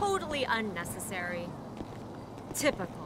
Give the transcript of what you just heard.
totally unnecessary. Typical.